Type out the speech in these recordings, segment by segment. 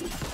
you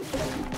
you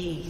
Aced.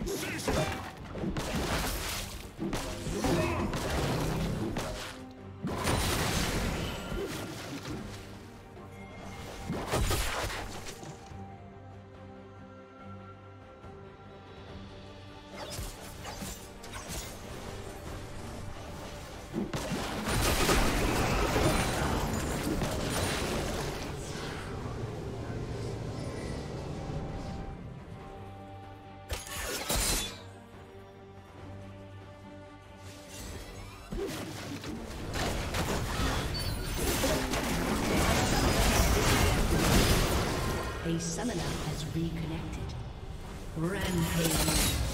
Incision! Rampage.